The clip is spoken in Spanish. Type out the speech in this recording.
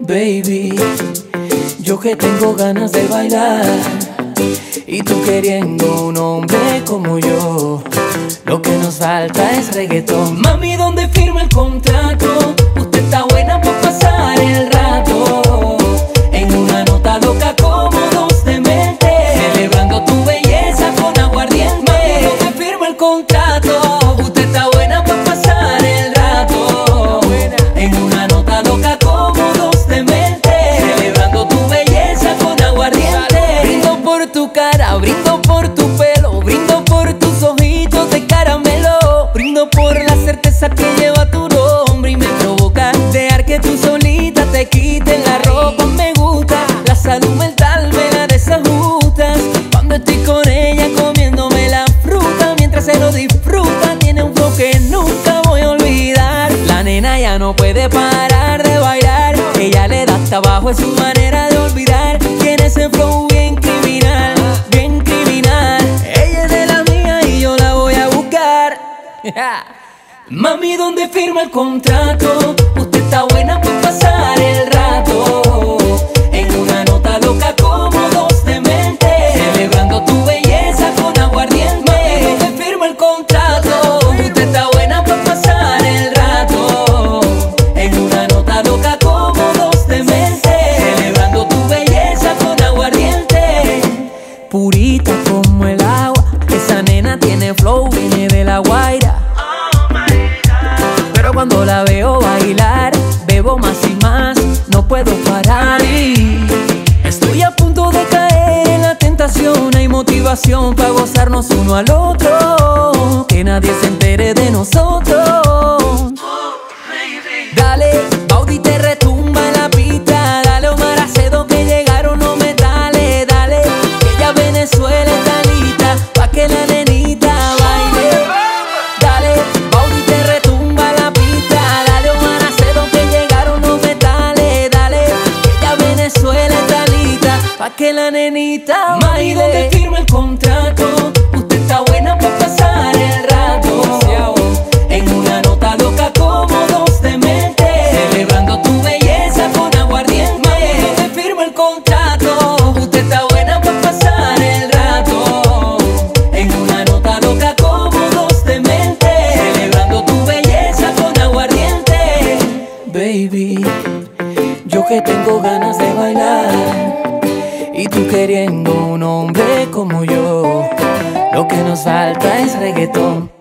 Baby, yo que tengo ganas de bailar y tú queriendo un hombre como yo. Lo que nos falta es reggaetón. Mami, ¿dónde firma el contrato? Usted está buena por pasar el rato. En una nota loca como dos de. Celebrando tu belleza con aguardiente. Brindo por tu cara, brindo por tu pelo, brindo por tus ojitos de caramelo. Brindo por la certeza que puede parar de bailar. Ella le da hasta abajo, es su manera de olvidar. Tiene ese flow bien criminal, bien criminal. Ella es de la mía y yo la voy a buscar. Mami, ¿dónde firma el contrato? Usted está buena por pasar el rato. Cuando la veo bailar, bebo más y más, no puedo parar y estoy a punto de caer en la tentación. Hay motivación para gozarnos uno al otro, que nadie se entere de nosotros. Que la nenita baile. Mami, ¿dónde firma el contrato? Usted está buena para pasar el rato. En una nota loca como dos de mente. Celebrando tu belleza con aguardiente. Mami, ¿dónde firma el contrato? Usted está buena para pasar el rato. En una nota loca como dos de mente. Celebrando tu belleza con aguardiente. Baby, yo que tengo ganas de bailar. Y tú queriendo un hombre como yo. Lo que nos falta es reggaetón.